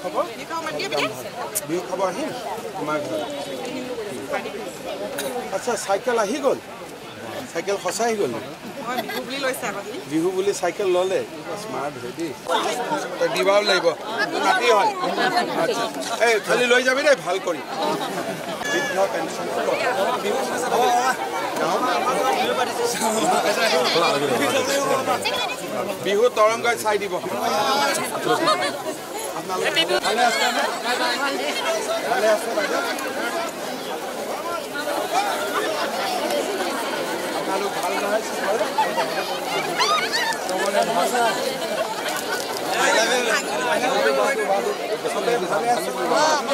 খবৰ বিহু খাব আহিম তোমাৰ ঘৰত আচ্ছা চাইকেল আহি গ'ল চাইকেল সঁচাই গ'ল বিহু বুলি চাইকেল ল'লে স্মাৰ্ট হয় দেই। তই দিবাও লাগিব। নাতি হয়। আচ্ছা। এই খালি লৈ যাবি দেই ভাল কৰি। বৃদ্ধ পেঞ্চন বিহু তৰংগই চাই দিব। ভালে আছে বাইদেউ?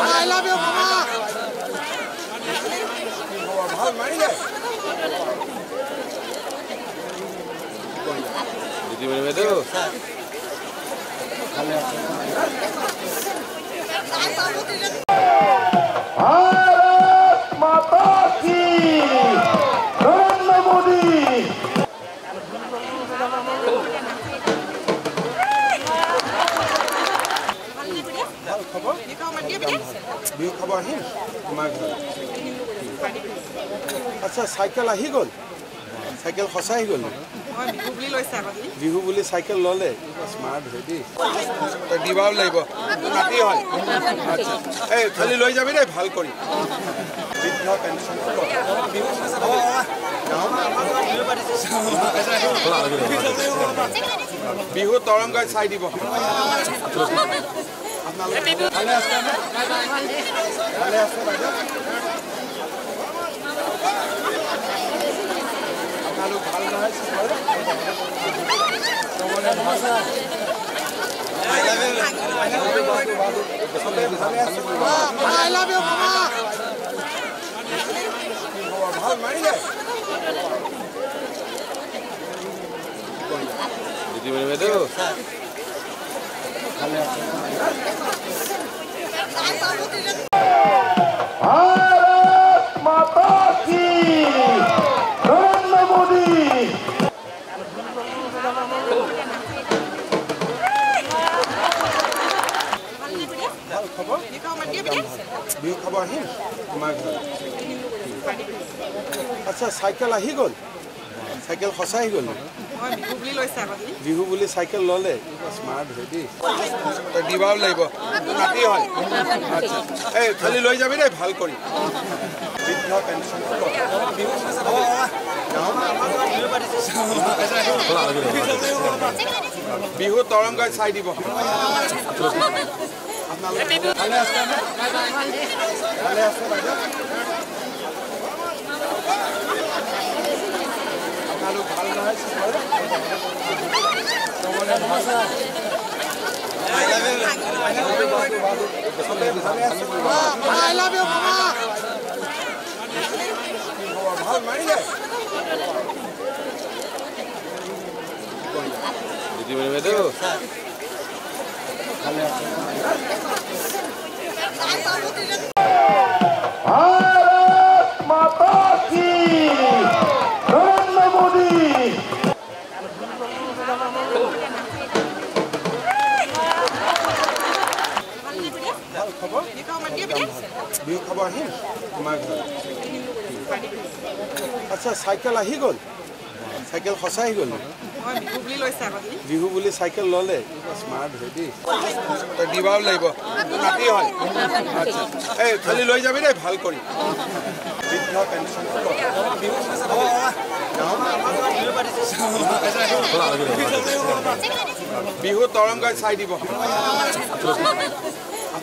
I love you, Mama. ভালো মারি যায় দিদি মেরে তো খালি আছে ঘৰত। আচ্ছা চাইকেল আহি গ'ল? চাইকেল সঁচাই গ'ল বিহু বুলি চাইকেল ল'লে? স্মাৰ্ট হয় দেই। তই দিবাও লাগিব। নাতি হয়। আচ্ছা। এই খালি লৈ যাবি দেই ভাল কৰি। বৃদ্ধ পেঞ্চন। বিহু তৰংগই চাই দিব। দিদিমণি বাইদেউ ভালে আছে বিহু খাব আহিম তোমাৰ ঘৰত আচ্ছা চাইকেল আহি গ'ল চাইকেল সঁচাই গ'ল বিহু বুলি চাইকেল ল'লে স্মাৰ্ট দিবাও লাগিব। নাতি হয়? এই খালি লৈ যাবি দেই ভাল কৰি। বিহু তৰংগই চাই দিব। আপোনালোক ভালে আছেনে ভালে আছে বাইদেউ আপোনালোক ভাল নহয় ভাল মাৰিলে খবৰ? বিহু খাব আহিম তোমাৰ ঘৰত। আচ্ছা চাইকেল আহি গ'ল? চাইকেল সঁচাই গ'ল? বিহু বুলি চাইকেল ল'লে? স্মাৰ্ট হয় দেই তই দিবাও লাগিব। নাতি হয়। আচ্ছা। এই খালি লৈ যাবি দেই ভাল কৰি। বৃদ্ধ পেঞ্চন বিহু তৰংগই চাই দিব।